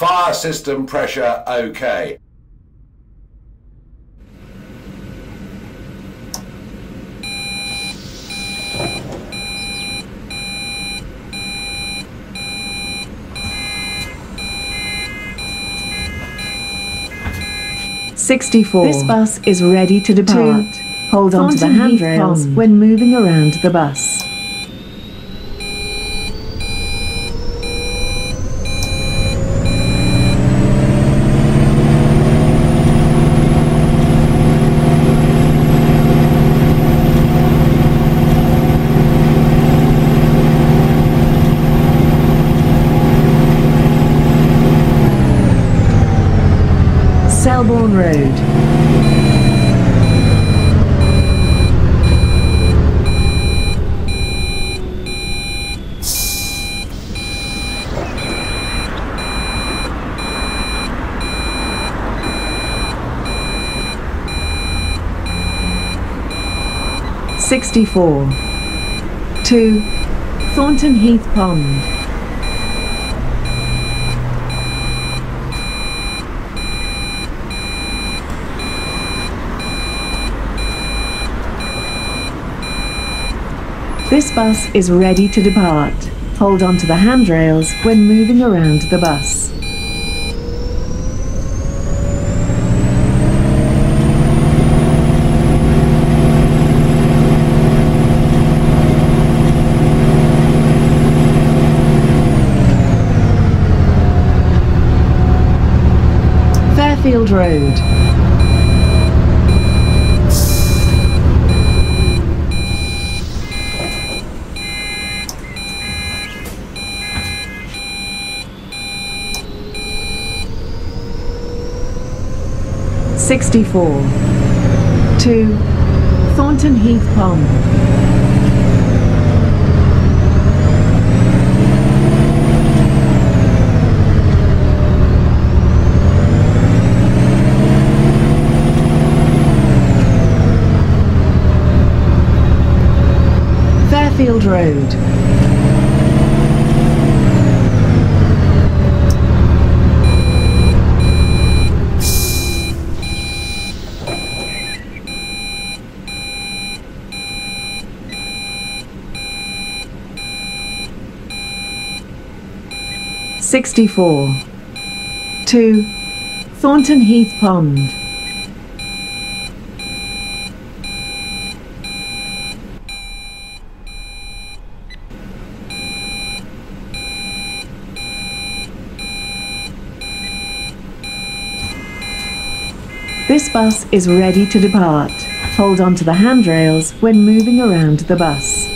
Fire system pressure okay. Sixty-four. This bus is ready to depart. Hold on to the handrails when moving around the bus. Selborne Road. Sixty-four. To Thornton Heath Pond. This bus is ready to depart. Hold on to the handrails when moving around the bus. Fairfield Road. Sixty-four. To Thornton Heath Pond. Fairfield Road. Sixty-four. To Thornton Heath Pond. This bus is ready to depart. Hold on to the handrails when moving around the bus.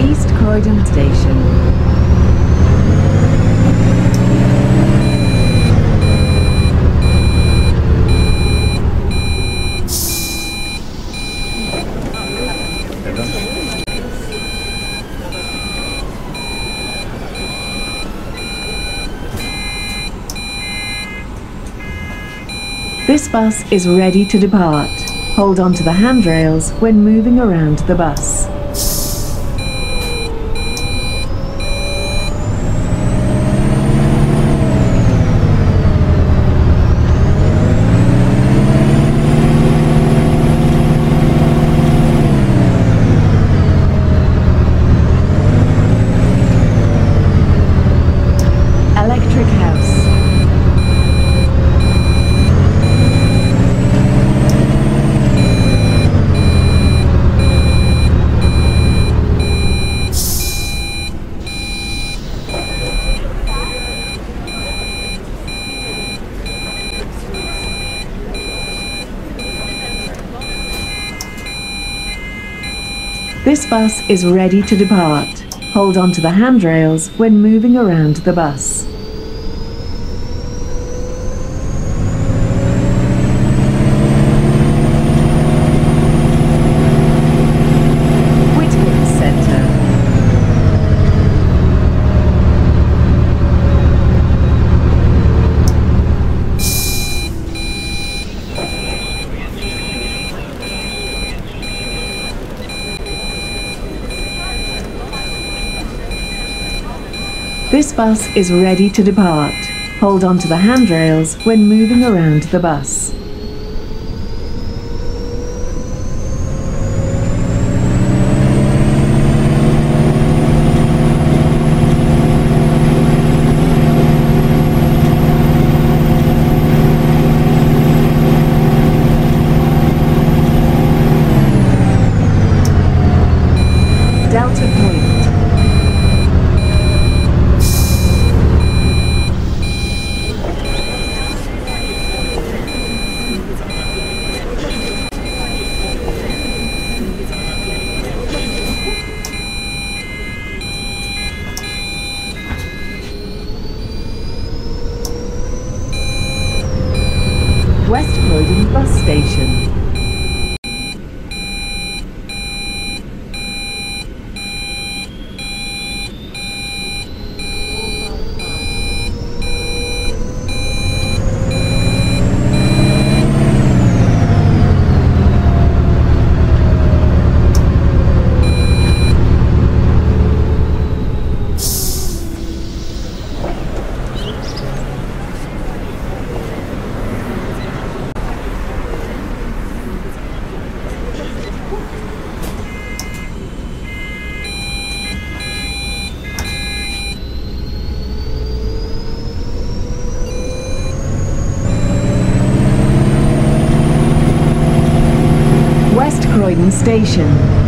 East Croydon Station. This bus is ready to depart. Hold on to the handrails when moving around the bus. This bus is ready to depart. Hold on to the handrails when moving around the bus. This bus is ready to depart. Hold on to the handrails when moving around the bus. Delta Point. West Croydon Bus Station. West Croydon Station.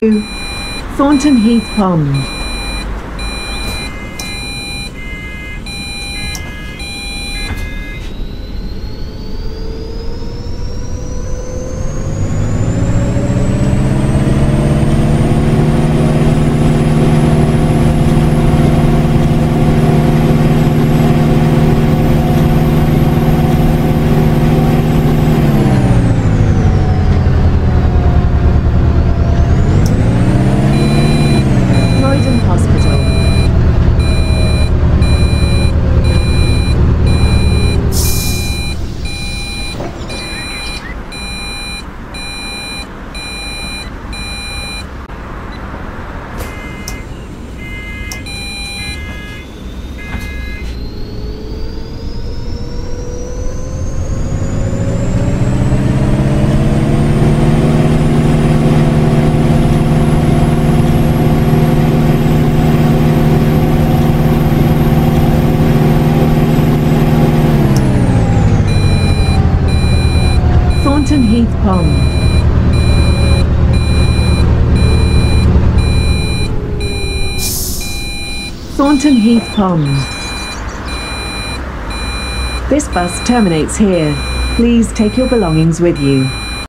Thornton Heath Pond. Pond. Thornton Heath Pond. This bus terminates here. Please take your belongings with you.